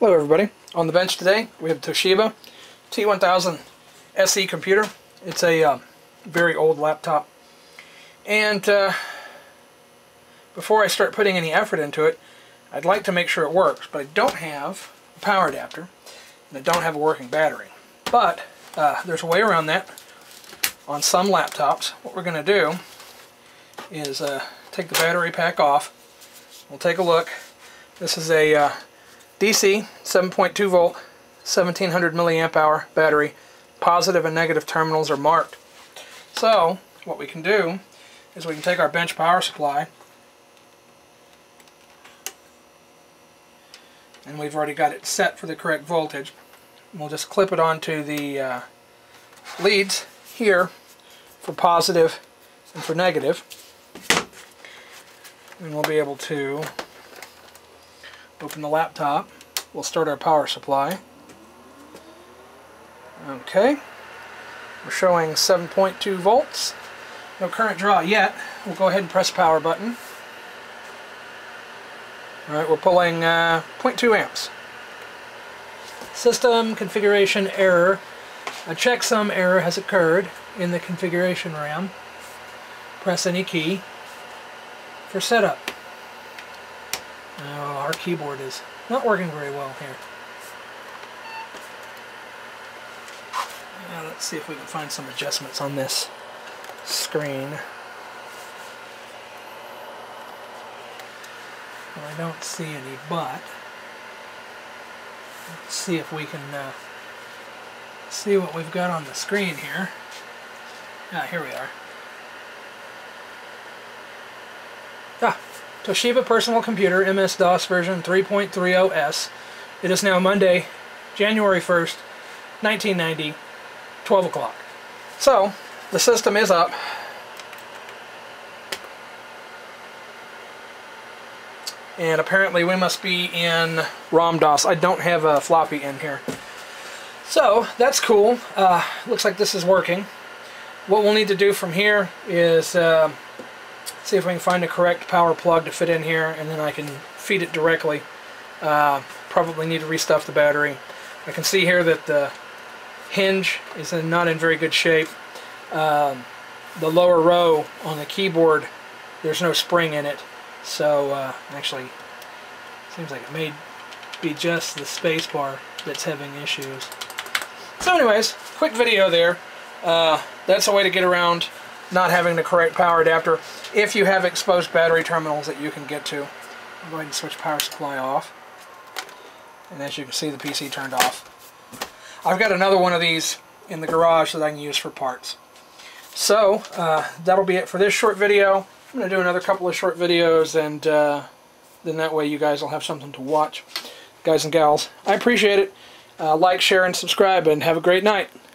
Hello everybody. On the bench today we have Toshiba T1000 SE computer. It's a uh, very old laptop and uh, before I start putting any effort into it I'd like to make sure it works but I don't have a power adapter and I don't have a working battery. But uh, there's a way around that on some laptops. What we're going to do is uh, take the battery pack off. We'll take a look. This is a uh, DC 7.2 volt 1700 milliamp hour battery. Positive and negative terminals are marked. So what we can do is we can take our bench power supply and we've already got it set for the correct voltage. We'll just clip it onto the uh, leads here for positive and for negative. And we'll be able to Open the laptop. We'll start our power supply. Okay. We're showing 7.2 volts. No current draw yet. We'll go ahead and press power button. Alright, we're pulling uh, 0.2 amps. System configuration error. A checksum error has occurred in the configuration RAM. Press any key for setup. Oh, our keyboard is not working very well here. Now let's see if we can find some adjustments on this screen. Well, I don't see any, but let's see if we can uh, see what we've got on the screen here. Ah, here we are. Ah, Toshiba Personal Computer MS-DOS version 3.30S. It is now Monday, January 1st, 1990, 12 o'clock. So, the system is up. And apparently we must be in ROM-DOS. I don't have a floppy in here. So, that's cool. Uh, looks like this is working. What we'll need to do from here is... Uh, see if we can find the correct power plug to fit in here and then I can feed it directly. Uh, probably need to restuff the battery. I can see here that the hinge is in not in very good shape. Um, the lower row on the keyboard, there's no spring in it. So uh, actually, seems like it may be just the space bar that's having issues. So anyways, quick video there. Uh, that's a way to get around not having the correct power adapter if you have exposed battery terminals that you can get to. I'll go ahead and switch power supply off. And as you can see, the PC turned off. I've got another one of these in the garage that I can use for parts. So, uh, that'll be it for this short video. I'm going to do another couple of short videos, and uh, then that way you guys will have something to watch. Guys and gals, I appreciate it. Uh, like, share, and subscribe, and have a great night.